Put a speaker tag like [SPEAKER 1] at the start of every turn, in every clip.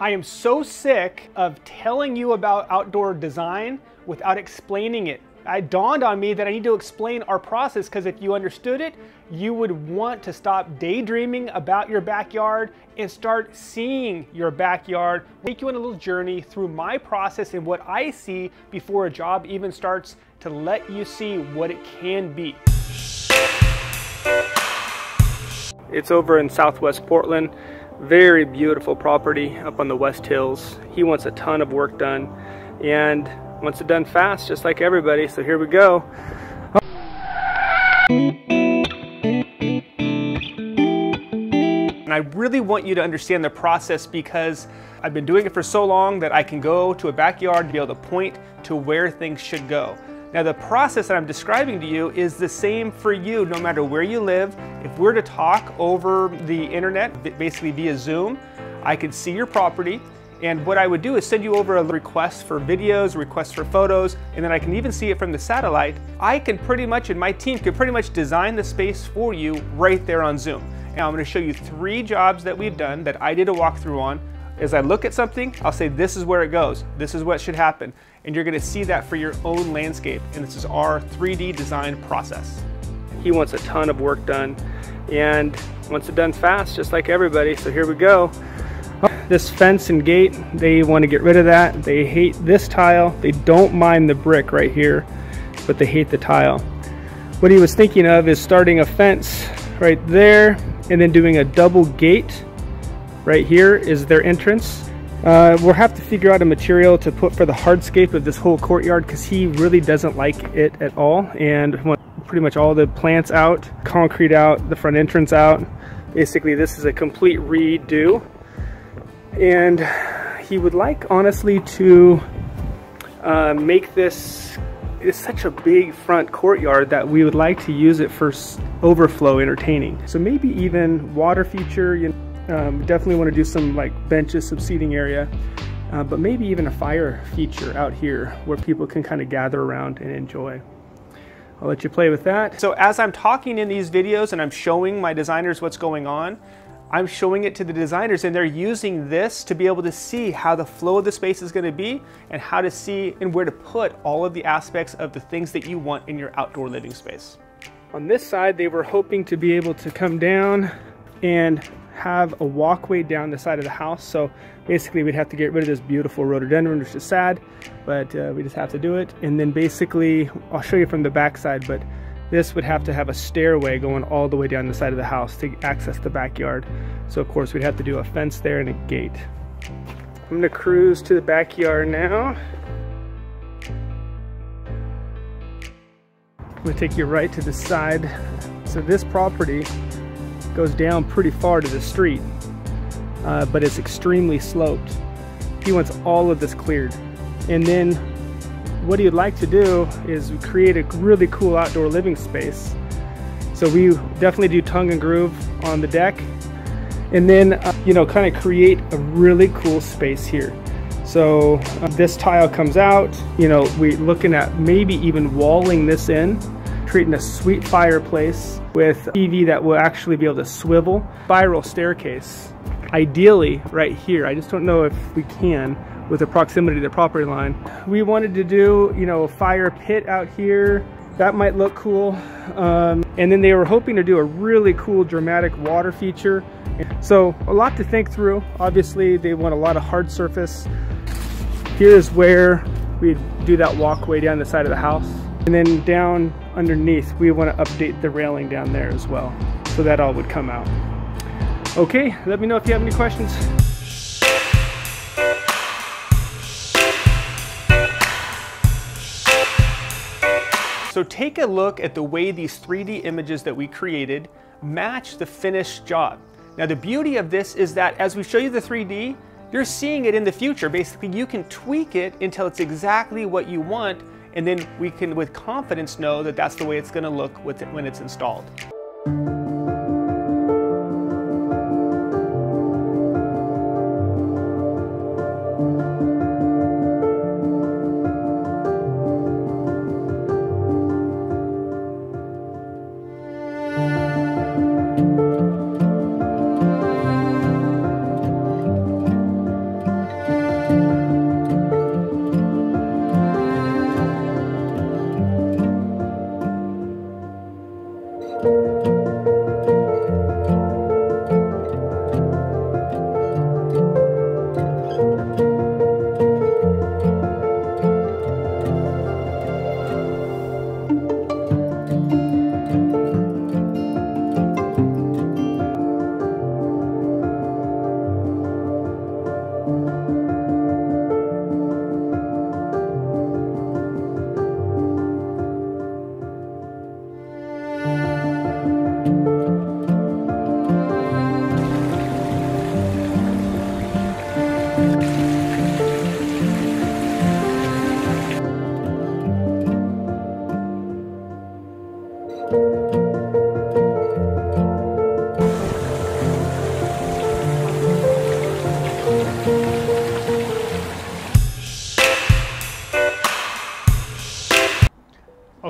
[SPEAKER 1] I am so sick of telling you about outdoor design without explaining it. It dawned on me that I need to explain our process because if you understood it, you would want to stop daydreaming about your backyard and start seeing your backyard. Take you on a little journey through my process and what I see before a job even starts to let you see what it can be. It's over in Southwest Portland. Very beautiful property up on the West Hills. He wants a ton of work done and wants it done fast, just like everybody. So here we go. And I really want you to understand the process because I've been doing it for so long that I can go to a backyard and be able to point to where things should go. Now the process that I'm describing to you is the same for you no matter where you live. If we're to talk over the internet, basically via Zoom, I could see your property and what I would do is send you over a request for videos, request for photos, and then I can even see it from the satellite. I can pretty much, and my team can pretty much design the space for you right there on Zoom. And I'm gonna show you three jobs that we've done that I did a walkthrough on. As I look at something, I'll say, this is where it goes. This is what should happen. And you're gonna see that for your own landscape. And this is our 3D design process. He wants a ton of work done and wants it done fast, just like everybody. So here we go. This fence and gate, they want to get rid of that. They hate this tile. They don't mind the brick right here, but they hate the tile. What he was thinking of is starting a fence right there and then doing a double gate right here is their entrance. Uh, we'll have to figure out a material to put for the hardscape of this whole courtyard because he really doesn't like it at all and pretty much all the plants out, concrete out, the front entrance out. Basically this is a complete redo and he would like honestly to uh, make this it's such a big front courtyard that we would like to use it for overflow entertaining. So maybe even water feature, you um, definitely want to do some like benches, some seating area, uh, but maybe even a fire feature out here where people can kind of gather around and enjoy. I'll let you play with that. So as I'm talking in these videos and I'm showing my designers what's going on, I'm showing it to the designers and they're using this to be able to see how the flow of the space is gonna be and how to see and where to put all of the aspects of the things that you want in your outdoor living space. On this side, they were hoping to be able to come down and have a walkway down the side of the house. So basically we'd have to get rid of this beautiful rhododendron, which is sad, but uh, we just have to do it. And then basically, I'll show you from the back side, but this would have to have a stairway going all the way down the side of the house to access the backyard. So of course we'd have to do a fence there and a gate. I'm gonna cruise to the backyard now. I'm gonna take you right to the side. So this property goes down pretty far to the street, uh, but it's extremely sloped. He wants all of this cleared. And then what he'd like to do is create a really cool outdoor living space. So we definitely do tongue and groove on the deck and then, uh, you know, kind of create a really cool space here. So uh, this tile comes out, you know, we're looking at maybe even walling this in creating a sweet fireplace with TV that will actually be able to swivel. Spiral staircase, ideally right here. I just don't know if we can with the proximity to the property line. We wanted to do, you know, a fire pit out here. That might look cool. Um, and then they were hoping to do a really cool dramatic water feature. So a lot to think through. Obviously they want a lot of hard surface. Here's where we do that walkway down the side of the house. And then down underneath, we want to update the railing down there as well. So that all would come out. Okay, let me know if you have any questions. So take a look at the way these 3D images that we created match the finished job. Now the beauty of this is that as we show you the 3D, you're seeing it in the future. Basically, you can tweak it until it's exactly what you want and then we can with confidence know that that's the way it's gonna look it when it's installed.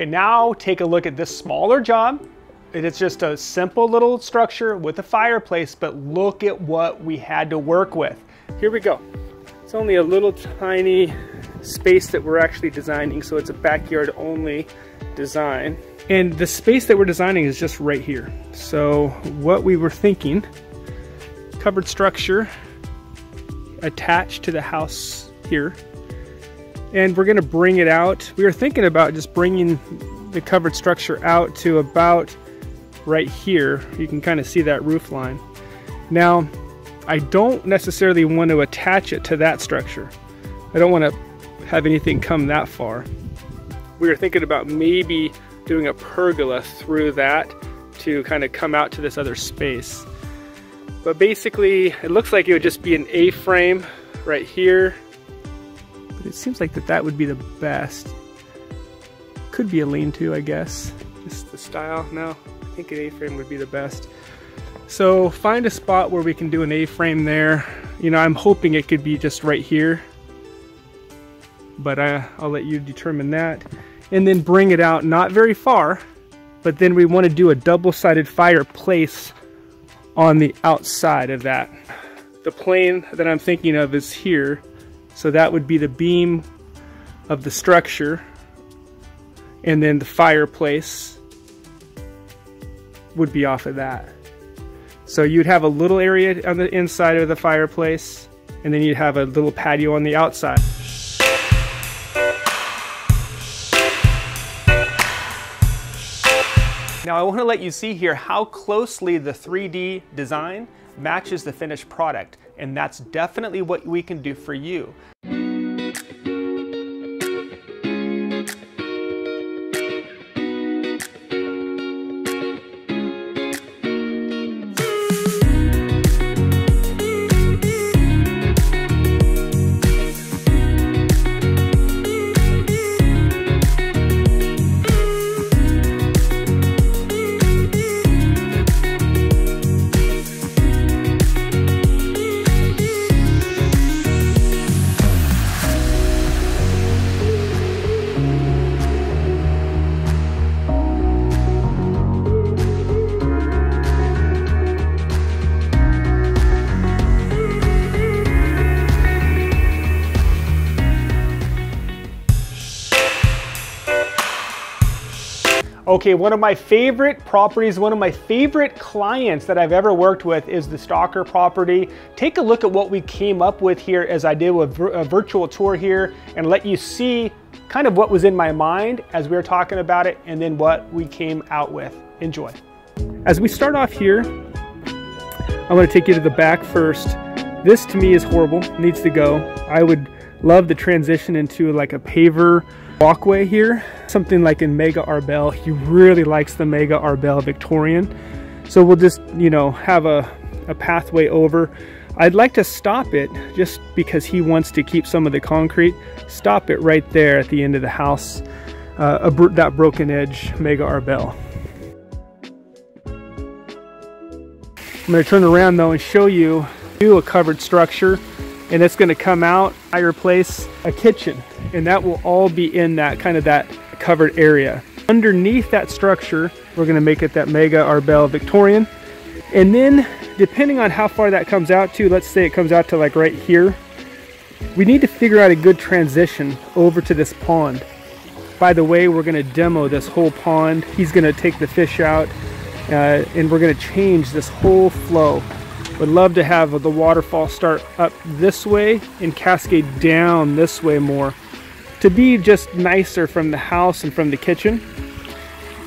[SPEAKER 1] Okay, now take a look at this smaller job. It's just a simple little structure with a fireplace, but look at what we had to work with. Here we go. It's only a little tiny space that we're actually designing, so it's a backyard only design. And the space that we're designing is just right here. So what we were thinking, covered structure attached to the house here. And we're gonna bring it out. We were thinking about just bringing the covered structure out to about right here. You can kind of see that roof line. Now, I don't necessarily want to attach it to that structure. I don't want to have anything come that far. We were thinking about maybe doing a pergola through that to kind of come out to this other space. But basically, it looks like it would just be an A-frame right here. But it seems like that that would be the best. Could be a lean-to, I guess. Just the style, no. I think an A-frame would be the best. So find a spot where we can do an A-frame there. You know, I'm hoping it could be just right here. But I, I'll let you determine that. And then bring it out not very far, but then we want to do a double-sided fireplace on the outside of that. The plane that I'm thinking of is here. So that would be the beam of the structure. And then the fireplace would be off of that. So you'd have a little area on the inside of the fireplace, and then you'd have a little patio on the outside. Now I want to let you see here how closely the 3D design matches the finished product, and that's definitely what we can do for you. Okay, one of my favorite properties, one of my favorite clients that I've ever worked with is the Stalker property. Take a look at what we came up with here as I did a, a virtual tour here and let you see kind of what was in my mind as we were talking about it and then what we came out with. Enjoy. As we start off here, I'm gonna take you to the back first. This to me is horrible, needs to go. I would love the transition into like a paver walkway here, something like in Mega Arbel. He really likes the Mega Arbel Victorian. So we'll just, you know, have a, a pathway over. I'd like to stop it just because he wants to keep some of the concrete. Stop it right there at the end of the house, uh, that broken edge Mega Arbel. I'm to turn around though and show you a covered structure and it's going to come out. I replace a kitchen and that will all be in that kind of that covered area. Underneath that structure, we're going to make it that Mega Arbel Victorian. And then depending on how far that comes out to, let's say it comes out to like right here, we need to figure out a good transition over to this pond. By the way, we're going to demo this whole pond. He's going to take the fish out uh, and we're going to change this whole flow. Would love to have the waterfall start up this way and cascade down this way more to be just nicer from the house and from the kitchen.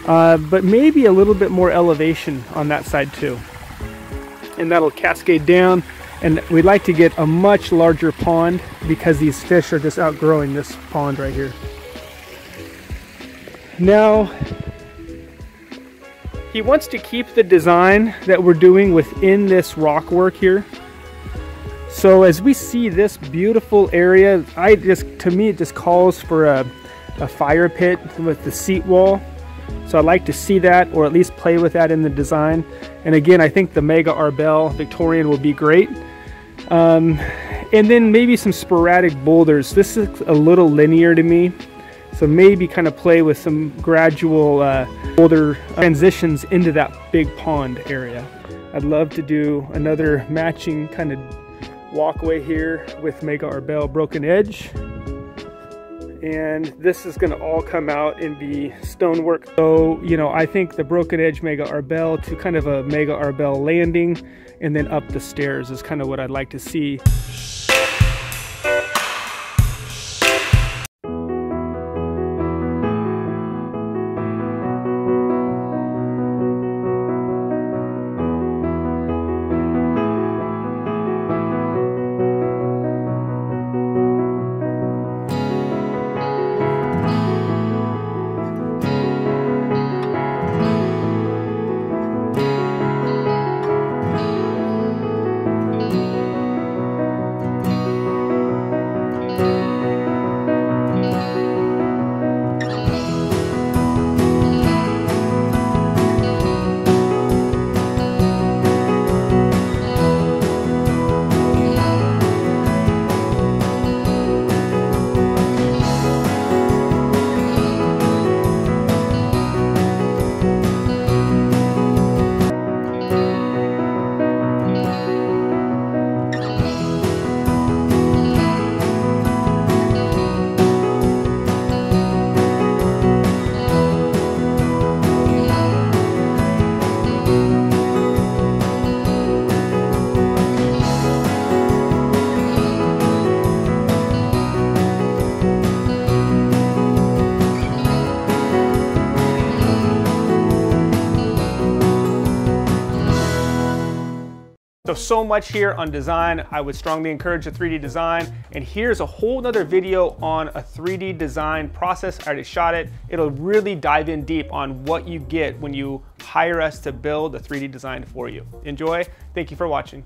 [SPEAKER 1] Uh, but maybe a little bit more elevation on that side too. And that'll cascade down And we'd like to get a much larger pond because these fish are just outgrowing this pond right here. Now, he wants to keep the design that we're doing within this rock work here. So as we see this beautiful area, I just to me it just calls for a, a fire pit with the seat wall. So I'd like to see that or at least play with that in the design. And again, I think the Mega Arbel Victorian will be great. Um, and then maybe some sporadic boulders. This is a little linear to me. So maybe kind of play with some gradual uh, boulder transitions into that big pond area. I'd love to do another matching kind of walkway here with Mega Arbel Broken Edge. And this is gonna all come out and be stonework. So, you know, I think the Broken Edge Mega Arbel to kind of a Mega Arbel landing and then up the stairs is kind of what I'd like to see. So, much here on design. I would strongly encourage a 3D design. And here's a whole nother video on a 3D design process. I already shot it. It'll really dive in deep on what you get when you hire us to build a 3D design for you. Enjoy. Thank you for watching.